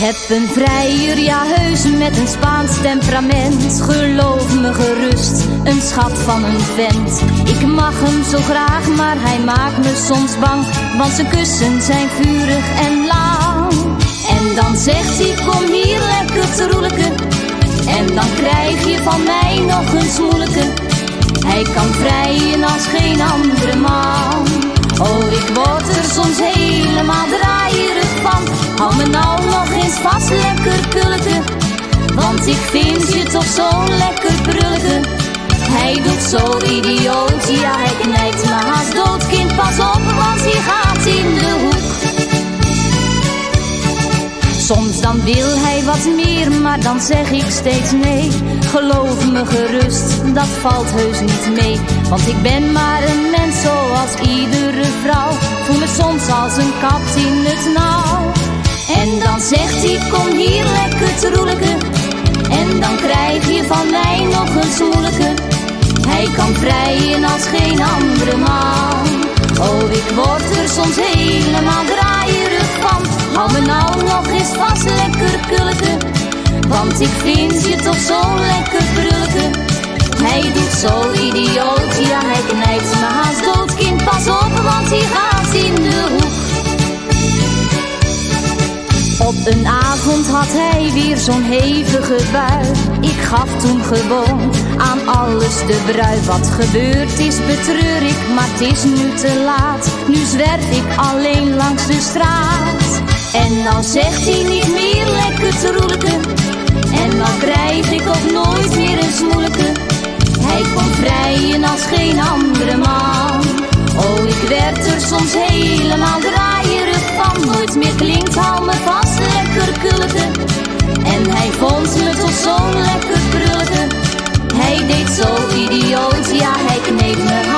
heb een vrijer, ja heus, met een Spaans temperament. Geloof me gerust, een schat van een vent. Ik mag hem zo graag, maar hij maakt me soms bang. Want zijn kussen zijn vurig en lang. En dan zegt hij, kom hier lekker te roelijken. En dan krijg je van mij nog een smoelijke. Hij kan vrijen als geen andere ik vind je toch zo lekker prullige. Hij doet zo idioot, ja hij knijpt me haast dood. Kind, pas op, want hij gaat in de hoek. Soms dan wil hij wat meer, maar dan zeg ik steeds nee. Geloof me gerust, dat valt heus niet mee. Want ik ben maar een mens zoals iedere vrouw. Voel me soms als een kat in het nauw. Van mij nog een smoelijke. Hij kan vrijen als geen andere man. Oh, ik word er soms helemaal draaierig van. Hou me nou nog eens vast, lekker kulleke. Want ik vind je toch zo lekker brulke. Hij doet zo idioot, ja hij knijpt me haast dood. Kind, pas op, want hij gaat in de hoek. Een avond had hij weer zo'n hevige bui. Ik gaf toen gewoon aan alles de brui. Wat gebeurd is, betreur ik, maar het is nu te laat. Nu zwerf ik alleen langs de straat. En nou zegt hij niet meer lekker te roelijken. En dan krijg ik ook nooit meer een smoelijke. Hij komt vrijen als geen andere man. Oh, ik werd er soms helemaal draaierig van. Nooit meer klinkt, hou me kulleke. Hij vond me toch zo lekker krulke. Hij deed zo idioot, ja hij kneep me